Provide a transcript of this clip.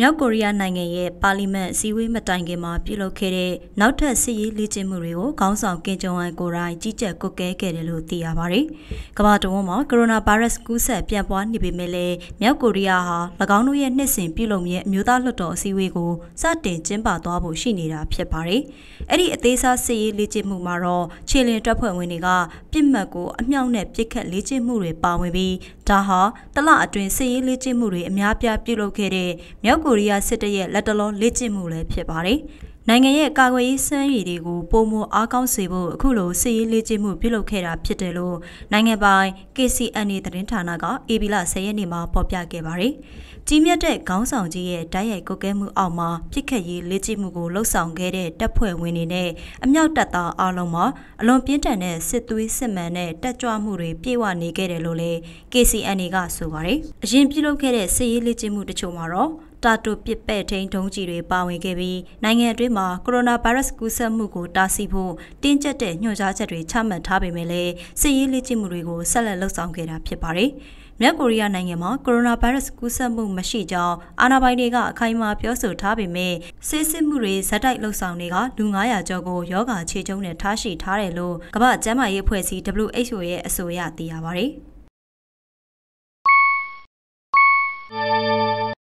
မြောက်ကိုရီးယားနိုင်ငံရဲ့ပါလီမန်အစည်းအဝေးမတိုင်ခင်မှာပြုလုပ်ခဲ့တဲ့နောက်ထပ်စစ်ရေးလေ့ကျင့်မှုတွေကိုခေါင်းဆောင်ကင်ဂျုံအန်ကိုရိုင်းကြီးကြပ်ကွပ်ကဲခဲ့တယ်လို့သိရပါတယ်။ကမ္ဘာတဝန်းမှာကိုရိုနာဗိုင်းရပ်စ်ကူးစက်ပြန့်ပွားနေပေမဲ့လည်းမြောက်ကိုရီးယားဟာ၎င်းတို့ရဲ့နှစ်စဉ်ပြုလုပ်မြဲအမျိုးသားလွှတ်တော်အစည်းအဝေးကိုစတင်ကျင်းပသွားဖို့ရှိနေတာဖြစ်ပါတယ်။အဲ့ဒီအသေးစားစစ်ရေးလေ့ကျင့်မှုမှာတော့ခြေလင်တပ်ဖွဲ့ဝင်တွေကပြစ်မှတ်ကိုအမြောက်နဲ့ပစ်ခတ်လေ့ကျင့်မှုတွေပါဝင်ပြီး ဒါဟာတလအတွင်းစစ်ရေးလေ့ကျင့်မှုတွေအများပြားပြုလုပ်ခဲ့တဲ့မြောက်ကိုရီးယားစစ်တပ်ရဲ့လက်တလုံးလေ့ကျင့်မှုလည်းဖြစ်ပါတယ်။ နိုင်ငံရဲ့ကာကွယ်ရေးစမ်းရည်တွေကိုပုံမအားကောင်းစေဖို့အခုလိုစစ်ရေးလေ့ကျင့်မှုပြုလုပ်ခဲ့တာဖြစ်တယ်လို့နိုင်ငံပိုင် KCNA သတင်းဌာနက AB လ10ရက်နေ့မှာဖော်ပြခဲ့ပါတယ်။ကြီးမြတ်တဲ့ခေါင်းဆောင်ကြီးရဲ့တိုက်ရိုက်ကုတ်ကဲမှုအောက်မှာပြစ်ခတ်ရေးလေ့ကျင့်မှုကိုလှုပ်ဆောင်ခဲ့တဲ့တပ်ဖွဲ့ဝင်တွေနဲ့အမြောက်တပ်သားအားလုံးမှာအလွန်ပြင်းထန်တဲ့စစ်သွေးစစ်မှန်တဲ့တက်ကြွမှုတွေပြည့်ဝနေခဲ့တယ်လို့လည်း KCNA ကဆိုပါတယ်။အရင်ပြုလုပ်ခဲ့တဲ့စစ်ရေးလေ့ကျင့်မှုတချို့မှာတော့တာတူပစ်ပဲ့ထိန်ဒုံးကြီးတွေပါဝင်ခဲ့ပြီးနိုင်ငံအတွင်းမှာကိုရိုနာဗိုင်းရပ်စ်ကူးစက်မှုကိုတားဆီးဖို့တင်းကျပ်တဲ့ညွှန်ကြားချက်တွေချမှတ်ထားပေမဲ့လည်းစစ်ရေးလေ့ကျင့်မှုတွေကိုဆက်လက်လှုပ်ဆောင်ခဲ့တာဖြစ်ပါတယ်။မြောက်ကိုရီးယားနိုင်ငံမှာကိုရိုနာဗိုင်းရပ်စ်ကူးစက်မှုမရှိကြောင်းအာဏာပိုင်တွေကအခိုင်အမာပြောဆိုထားပေမဲ့ဆေးစစ်မှုတွေဇက်တိုက်လှုပ်ဆောင်တွေကလူ900ကျော်ကိုယောဂါခြေကျုံနဲ့ထားရှိထားတယ်လို့ကမ္ဘာ့ကျန်းမာရေးအဖွဲ့အစည်း WHO ရဲ့အဆိုအရသိရပါတယ်။